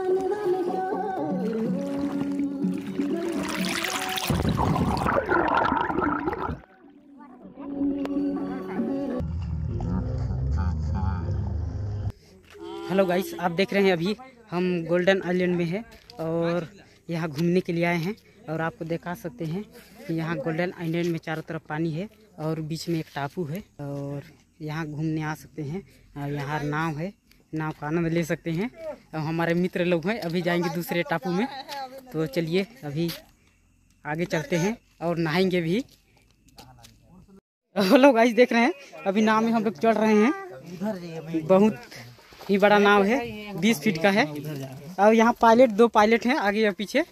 Hello guys, आप देख रहे हैं अभी हम गोल्डन आइलैंड में हैं और यहाँ घूमने के लिए आए हैं और आपको दिखा सकते हैं कि यहाँ गोल्डन आइलैंड में चारों तरफ़ पानी है और बीच में एक टापू है और यहाँ घूमने आ सकते हैं। यहाँ नाव है, नाव का आनंद ले सकते हैं। और हमारे मित्र लोग हैं, अभी जाएँगे दूसरे टापू में। तो चलिए, अभी आगे चलते हैं और नहाएँगे भी। लोग गाइस देख रहे हैं, अभी नाव में हम लोग चढ़ रहे हैं। बहुत ही बड़ा नाव है, बीस फीट का है। और यहाँ पायलट, दो पायलट हैं, आगे और पीछे।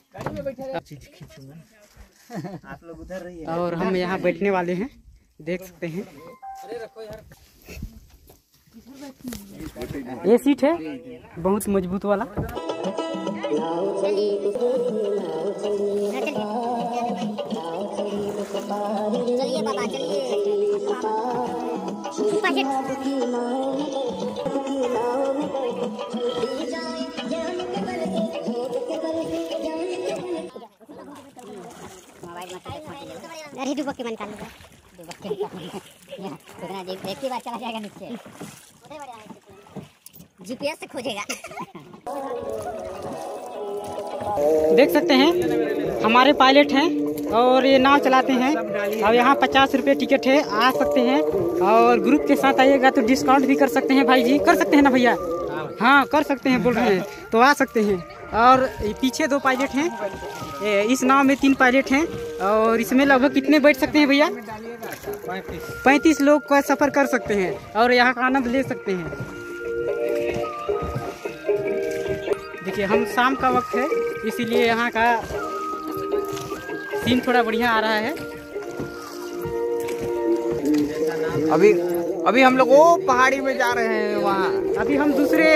और हम यहाँ बैठने वाले हैं, देख सकते हैं। ये सीट है? बहुत मज़बूत वाला। चलिए बाबा चलिए के निकाल के देख बार चला जाएगा नीचे। जीपीएस से खोजेगा। देख सकते हैं, हमारे पायलट हैं और ये नाव चलाते हैं। और यहाँ पचास रुपये टिकट है, आ सकते हैं और ग्रुप के साथ आइएगा तो डिस्काउंट भी कर सकते हैं भाई जी। कर सकते हैं ना भैया? हाँ कर सकते हैं, बोल रहे हैं तो आ सकते हैं। और पीछे दो पायलट हैं इस नाव में तीन पायलट हैं और इसमें लगभग कितने बैठ सकते हैं भैया? पैंतीस लोग का सफ़र कर सकते हैं और यहाँ का आनंद ले सकते हैं। देखिए हम शाम का वक्त है इसीलिए यहाँ का सीन थोड़ा बढ़िया आ रहा है। अभी अभी हम लोग वो पहाड़ी में जा रहे हैं वहाँ। अभी हम दूसरे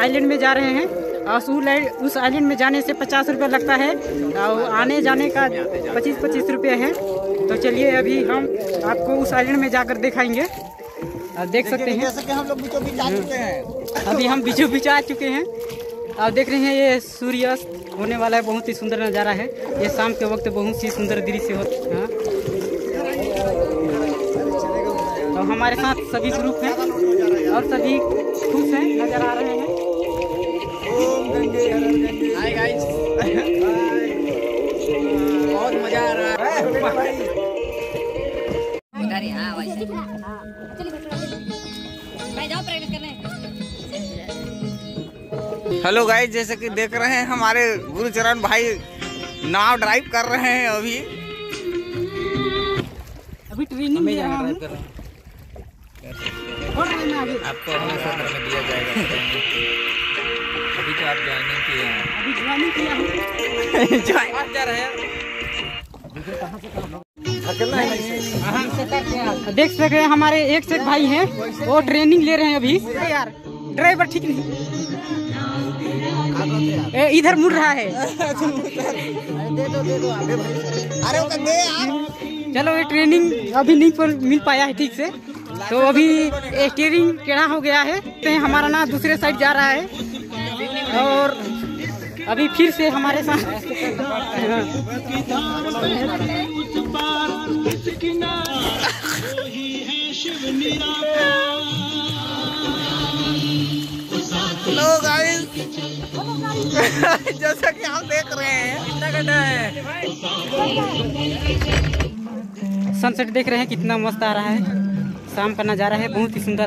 आइलैंड में जा रहे हैं। और उस आइलैंड में जाने से पचास रुपये लगता है और आने जाने का पच्चीस पच्चीस रुपये है। तो चलिए अभी हम आपको उस आइलैंड में जाकर दिखाएँगे। और देख सकते हैं। जैसे कि हम लोग बीचों बीच आ चुके हैं। अभी हम बीचों बीच आ चुके हैं। आप देख रहे हैं ये सूर्यास्त होने वाला है बहुत ही सुंदर नज़ारा है। ये शाम के वक्त बहुत ही सुंदर दृश्य होता है। तो हमारे साथ सभी ग्रुप हैं। और सभी खुश हैं नज़र आ रहे हैं। हाय गाइस बहुत मज़ा आ रहा है। उधर भाई जाओ प्रैक्टिस करने। हेलो गाइस जैसे कि देख रहे हैं हमारे गुरुचरण भाई नाव ड्राइव कर रहे हैं अभी। अभी ट्रेनिंग में रहा हूँ। और रहे हैं आपको अगले सत्र में दिया जाएगा। अभी तो आप ज्वाइनिंग किए हैं। अभी ज्वाइनिंग किया हूँ। आप जा रहे हैं? देख सकते हैं हमारे एक से एक भाई हैं। वो ट्रेनिंग ले रहे हैं अभी। यार ड्राइवर ठीक नहीं। इधर मुड़ रहा है। अरे वो दे यार। चलो ये ट्रेनिंग अभी नहीं पर मिल पाया है ठीक से। तो अभी स्टीयरिंग टेढ़ा हो गया है। तो हमारा ना दूसरे साइड जा रहा है। और अभी फिर से हमारे साथ हेलो गाइस जैसा कि आप देख रहे हैं कितना गड्ढा है। सनसेट देख रहे हैं कितना मस्त आ रहा है। शाम का नज़ारा है बहुत ही सुंदर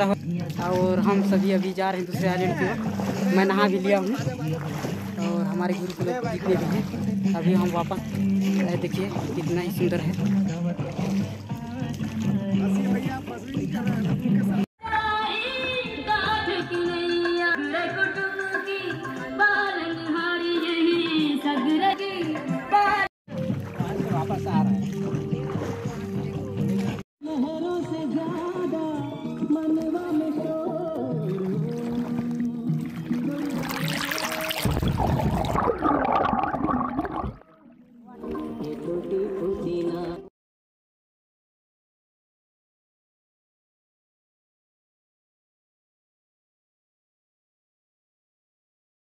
और हम सभी अभी जा रहे हैं दूसरे आइलैंड की ओर। मैं नहा भी लिया हूँ। और हमारे गुरु को जितने भी हैं। अभी हम वापस देखिए, कितना ही सुंदर है।